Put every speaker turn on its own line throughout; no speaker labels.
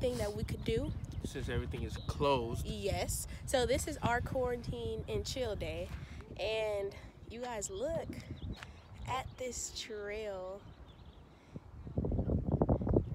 this is the only thing that we could do.
Since everything is closed.
Yes. So this is our quarantine and chill day. And you guys look at this trail.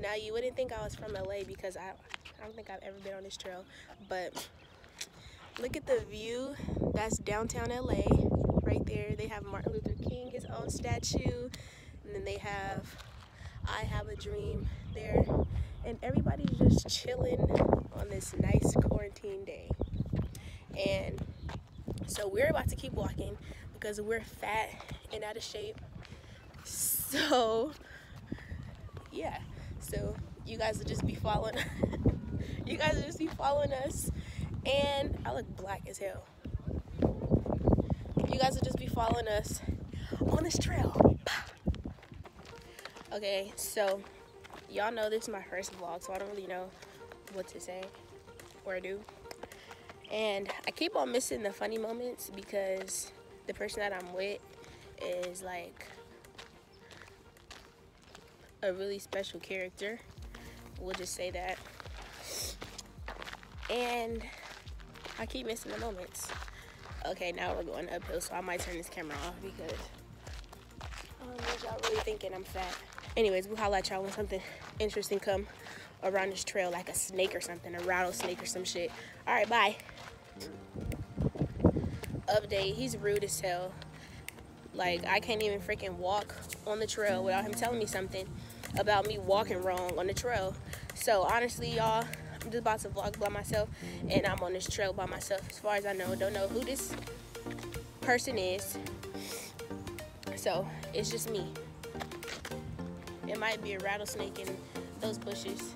Now you wouldn't think I was from LA because I I don't think I've ever been on this trail, but look at the view. That's downtown LA right there. They have Martin Luther King, his own statue, and then they have I Have a Dream there. And everybody's just chilling on this nice quarantine day. And so we're about to keep walking because we're fat and out of shape. So yeah. So you guys will just be following you guys will just be following us and I look black as hell. You guys will just be following us on this trail. Okay, so y'all know this is my first vlog, so I don't really know what to say or do. And I keep on missing the funny moments because the person that I'm with is like a really special character. We'll just say that. And I keep missing the moments. Okay, now we're going uphill, so I might turn this camera off because um, know y'all really thinking I'm fat. Anyways, we'll holla at y'all when something interesting come around this trail, like a snake or something, a rattlesnake or some shit. All right, bye. Update, he's rude as hell. Like, I can't even freaking walk on the trail without him telling me something about me walking wrong on the trail. So, honestly, y'all, I'm just about to vlog by myself, and I'm on this trail by myself. As far as I know, don't know who this person is. So, it's just me. It might be a rattlesnake in those bushes.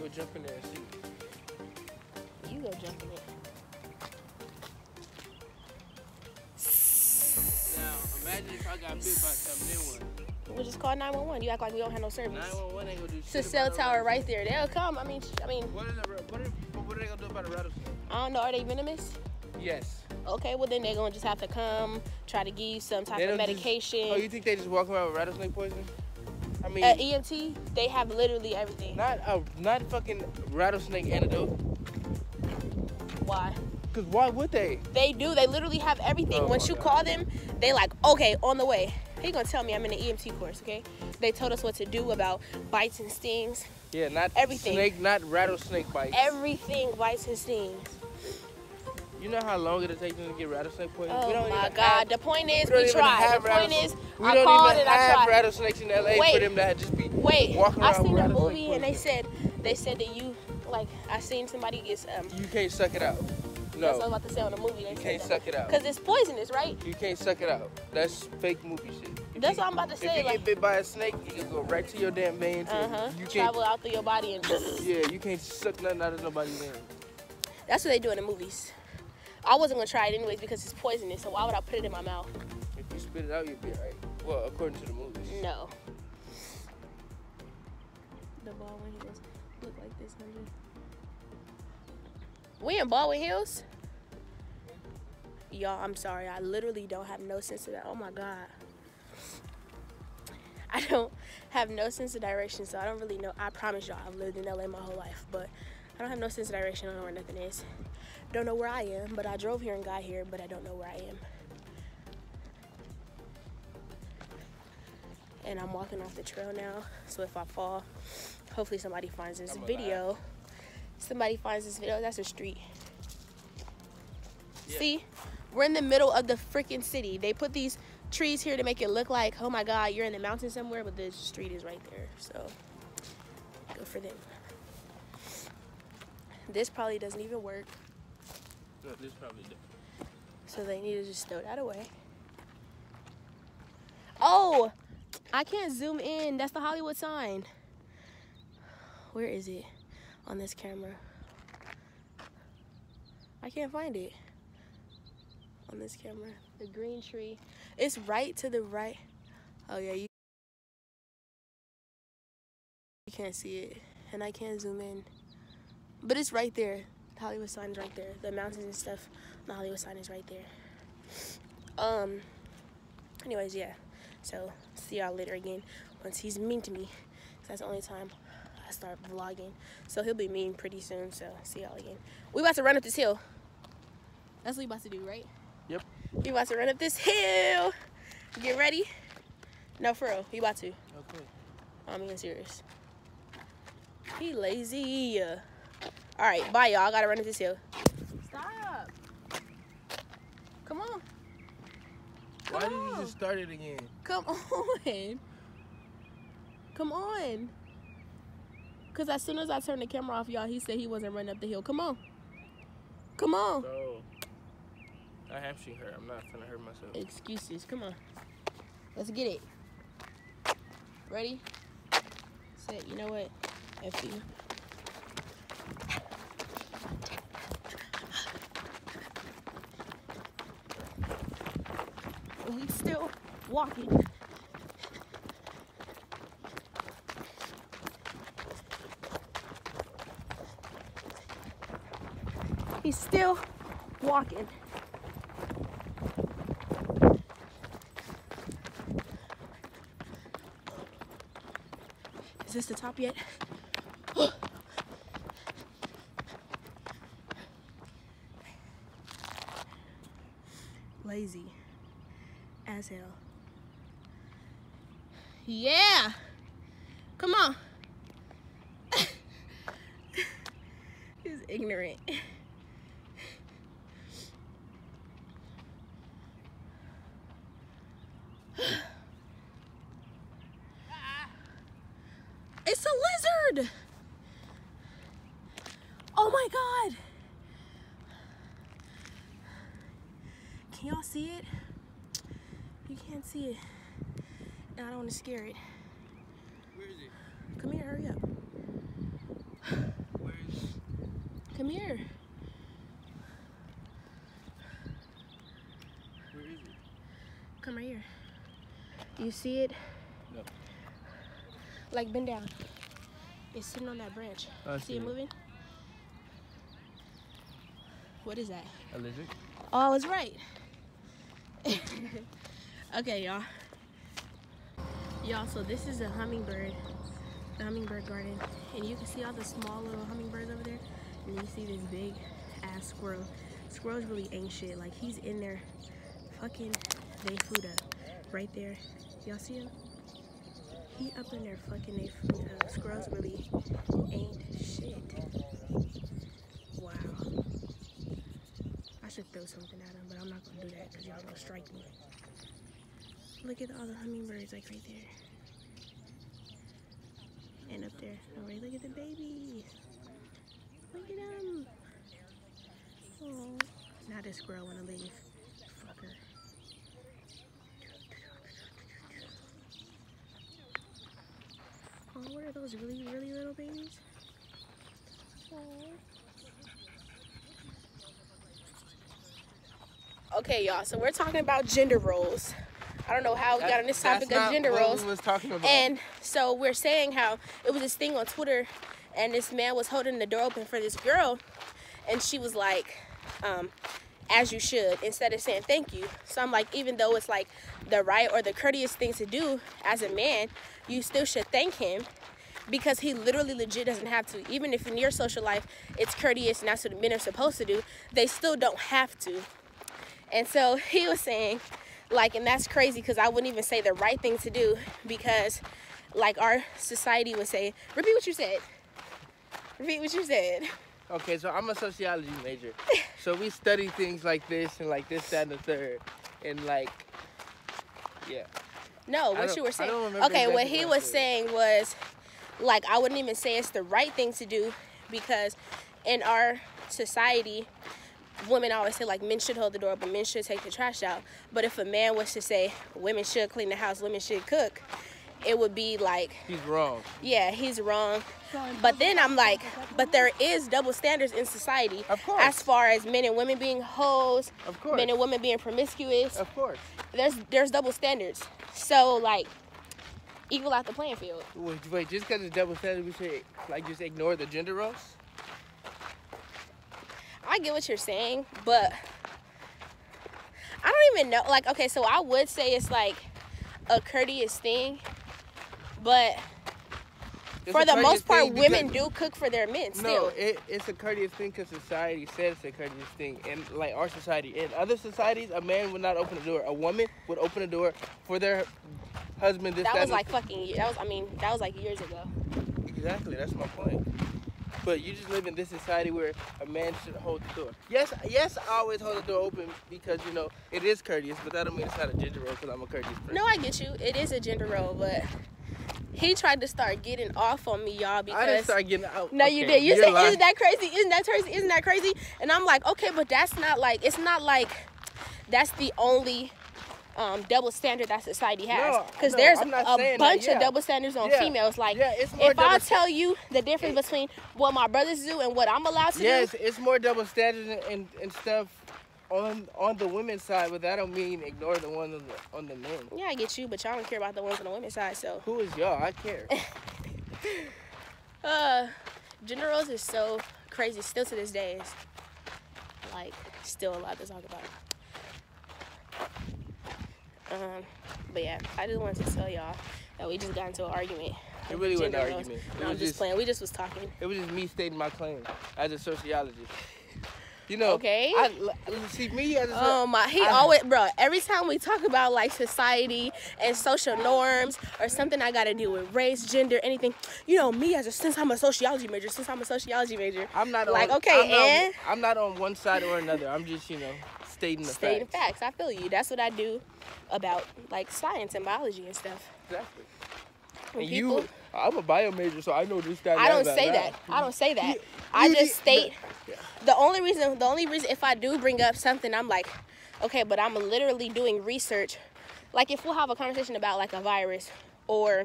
Go jump in there and see.
You go jump in it.
Now, imagine if I got bit by something, then what?
We'll just call 911. You act like we don't have no service.
911 ain't gonna do
It's a cell tower
rattlesnake.
right there. They'll come. I mean, I mean,
What ra- what, are, what are they gonna do about a rattlesnake?
I don't know. Are they venomous?
Yes.
Okay, well then they're gonna just have to come, try to give you some type of
don't just-
medication.
oh, you think they just walk around with rattlesnake poison? I mean,
At EMT, they have literally everything.
not a not fucking rattlesnake antidote.
Why?
Cause why would they?
They do. They literally have everything.
Oh
Once you
God.
call them, they like, okay, on the way. He gonna tell me I'm in an EMT course, okay? They told us what to do about bites and stings.
Yeah, not
Everything.
Snake, not rattlesnake bites.
Everything bites and stings.
You know how long it'll take them to get rattlesnake poison?
Oh
we don't
my God.
Have,
the point is,
we
we tried. The point is,
we
I
don't
called
even
and I
have
tried.
rattlesnakes in LA
Wait.
for them to just be
Wait,
walking
I seen a movie and they said they said that you like I seen somebody get um.
You can't suck it out. No.
That's what I was about to say on the movie. They
you can't
that.
suck it out.
Cause it's poisonous, right?
You can't suck it out. That's fake movie shit. If
That's
you-
what I'm about to say.
If you
Like,
get bit by a snake, it can go right to your damn veins.
Uh huh.
You can't.
Travel out through your body and.
Yeah, you can't suck nothing out of nobody's veins.
That's what they do in the movies. I wasn't gonna try it anyways because it's poisonous. So why would I put it in my mouth?
If you spit it out, you'll be alright. Well, according to the movies.
No. The Baldwin Hills look like this, hundred. We in Baldwin Hills? Y'all, I'm sorry. I literally don't have no sense of that. Oh my god. I don't have no sense of direction, so I don't really know. I promise y'all, I've lived in LA my whole life, but I don't have no sense of direction. I don't know where nothing is. Don't know where I am, but I drove here and got here, but I don't know where I am. And I'm walking off the trail now, so if I fall, hopefully somebody finds this
I'm
video. Somebody finds this video. That's a street.
Yeah.
See, we're in the middle of the freaking city. They put these trees here to make it look like, oh my God, you're in the mountain somewhere, but the street is right there. So, good for them. This probably doesn't even work,
This probably different.
so they need to just throw that away. Oh, I can't zoom in. That's the Hollywood sign. Where is it on this camera? I can't find it on this camera. The green tree. It's right to the right. Oh yeah, you you can't see it, and I can't zoom in. But it's right there. Hollywood sign is right there. The mountains and stuff. The Hollywood sign is right there. Um. Anyways, yeah. So see y'all later again once he's mean to me. That's the only time I start vlogging. So he'll be mean pretty soon. So see y'all again. We about to run up this hill. That's what we about to do, right?
Yep.
We about to run up this hill. Get ready. No, for real. You about to.
Okay.
I'm being serious. He lazy. All right, bye y'all. I gotta run up this hill. Stop. Come on.
Why did you just start it again?
Come on. Come on. Cause as soon as I turned the camera off, y'all, he said he wasn't running up the hill. Come on. Come on.
Bro. I hamstring hurt. I'm not gonna hurt myself.
Excuses. Come on. Let's get it. Ready? Set. You know what? F you. And He's still walking. He's still walking. Is this the top yet? Oh. Lazy Yeah. Come on. He's ignorant. It's a lizard. Oh my god. Can y'all see it? You can't see it. And I don't want to scare it.
Where is it?
Come here, hurry up.
Where is it?
Come here.
Where is it?
Come right here. You see it?
No.
Like bend down. It's sitting on that branch. See
see
it
it.
moving? What is that?
A lizard?
Oh, I was right. okay, y'all. Y'all, so this is a hummingbird, the hummingbird garden. And you can see all the small little hummingbirds over there. And you see this big ass squirrel. Squirrels really ain't shit. Like, he's in there fucking they food up. Right there. Y'all see him? He up in there fucking they food up. Squirrels really ain't shit. Wow. I should throw something at him, but I'm not gonna do that because y'all gonna strike me. Look at all the hummingbirds like right there. And up there. Oh, no way, look at the babies. Look at them. Oh. Now this squirrel wanna leave. Fucker. Oh, what are those really, really little babies? Oh. Okay, y'all. So we're talking about gender roles. I don't know how we got on this topic of gender roles.
Was talking about.
And so we're saying how it was this thing on Twitter, and this man was holding the door open for this girl, and she was like, um, "As you should," instead of saying thank you. So I'm like, even though it's like the right or the courteous thing to do as a man, you still should thank him because he literally legit doesn't have to. Even if in your social life it's courteous and that's what men are supposed to do, they still don't have to. And so he was saying, like, and that's crazy because I wouldn't even say the right thing to do because, like, our society would say, repeat what you said. Repeat what you said.
Okay, so I'm a sociology major. so we study things like this and like this, that, and the third. And like, yeah.
No, what you were
I
saying.
don't remember
Okay, what
exactly
he
what I
was saying was, like, I wouldn't even say it's the right thing to do because in our society, women always say like men should hold the door but men should take the trash out. But if a man was to say women should clean the house, women should cook, it would be like,
He's wrong.
yeah, he's wrong. But then I'm like, but there is double standards in society
Of course.
as far as men and women being hoes,
Of course.
men and women being promiscuous.
Of course.
There's there's double standards. So like equal out the playing field.
Wait, wait just because it's double standard, we should like just ignore the gender roles?
I get what you're saying, but I don't even know. Like, okay, so I would say it's like a courteous thing, but
It's
for the most part, women do cook for their men
No, it, it's a courteous thing because society says it's a courteous thing. And like our society, in other societies, a man would not open the door. A woman would open the door for their husband. This,
that
that,
was like fucking. That was. I mean, that was like years ago.
Exactly, that's my point. But you just live in this society where a man should hold the door. Yes, yes, I always hold the door open because you know it is courteous, but that don't mean it's not a gender role because I'm a courteous person.
No, I get you. It is a gender role, but he tried to start getting off on me, y'all, because.
I didn't start getting out.
No, you did. You
you're
said,
lying.
"Isn't that crazy? Isn't that crazy? Isn't that crazy?" And I'm like, "Okay, but that's not like it's not like that's the only um, double standard that society has. Because
no,
there's a bunch
yeah.
of double standards on
Yeah,
females. Like,
yeah,
if I tell you the difference
It-
between what my brothers do and what I'm allowed to do.
Yes, it's more double standards and, and, stuff on on the women's side, but that don't mean ignore the one on the on the men.
yeah, I get you, but y'all don't care about the ones on the women's side. So,
Who is y'all? I care.
uh, gender roles is so crazy still to this day. It's like still a lot to talk about. Um, but yeah, I just wanted to tell y'all that we just got into an argument.
It really wasn't an
roles.
argument. It
No, I'm
was
just
just-
playing. We just was talking.
It was just me stating my claim as a sociologist. You know,
Okay.
I, see me as a
Oh my, he
I-
always, bro. Every time we talk about like society and social norms or something I got to do with race, gender, anything, you know, me as a since I'm a sociology major, since I'm a sociology major,
I'm not
like,
on,
okay,
I'm not. I'm not on one side or another. I'm just you know stating the
stating
facts.
facts. I feel you. That's what I do about like science and biology and stuff.
Exactly.
When
And
people,
you, I'm a bio major, so I know this. That,
I don't
that,
say
that.
that. I don't say that.
You-
I
you
just
did-
state the only reason. The only reason if I do bring up something, I'm like, okay, but I'm literally doing research. Like if we'll have a conversation about like a virus or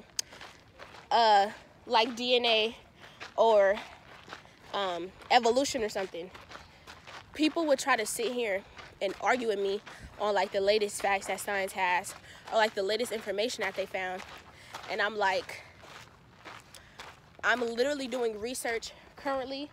uh like DNA or um, evolution or something, people would try to sit here and argue with me on like the latest facts that science has or like the latest information that they found, and I'm like. I'm literally doing research currently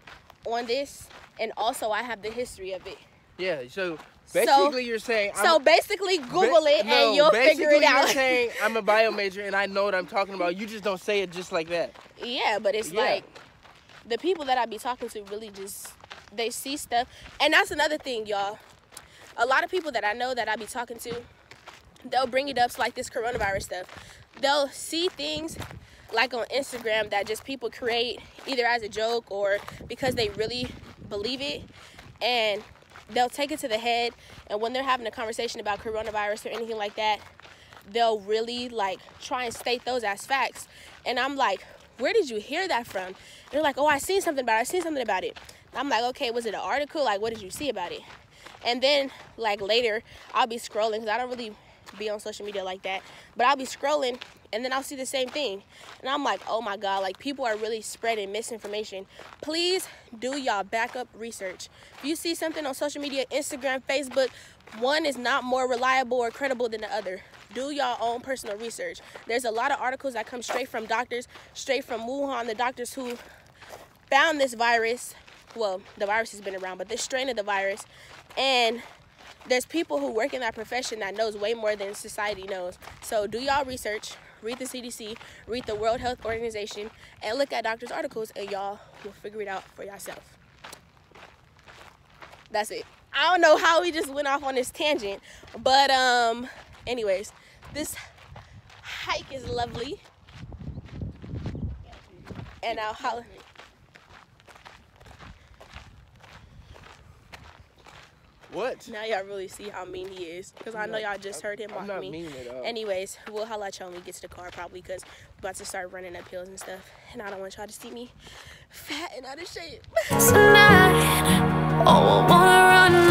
on this, and also I have the history of it.
Yeah. So basically, you're saying. I'm,
So basically, Google
ba-
it
no,
and you'll figure it out.
You're saying I'm a bio major and I know what I'm talking about. You just don't say it just like that.
yeah, but it's
Yeah.
like the people that I be talking to really just they see stuff, and that's another thing, y'all. A lot of people that I know that I be talking to, they'll bring it up so like this coronavirus stuff. They'll see things like on Instagram that just people create either as a joke or because they really believe it and they'll take it to the head and when they're having a conversation about coronavirus or anything like that they'll really like try and state those as facts. And i'm like where did you hear that from? And they're like oh i seen something about it. I seen something about it. I'm like okay was it an article? Like what did you see about it and then like later i'll be scrolling because i don't really be on social media like that but i'll be scrolling and then i'll see the same thing. And i'm like oh my god like people are really spreading misinformation. Please do y'all backup research. If you see something on social media instagram facebook one is not more reliable or credible than the other. Do y'all own personal research. There's a lot of articles that come straight from doctors straight from wuhan the doctors who found this virus well the virus has been around but this strain of the virus. And there's people who work in that profession that knows way more than society knows. So do y'all research read the cdc read the world health organization and look at doctors articles and y'all will figure it out for yourself that's it. I don't know how we just went off on this tangent but um anyways this hike is lovely. And i'll holler
What?
Now y'all really see how mean he is. Because I know y'all just heard him
I'm
mock me.
mean at all.
Anyways, we'll holla at y'all when we get to the car probably because we're about to start running up hills and stuff. And I don't want y'all to see me fat and out of shape.
tonight. Oh, I wanna run